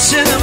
passion